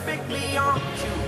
perfectly on cue.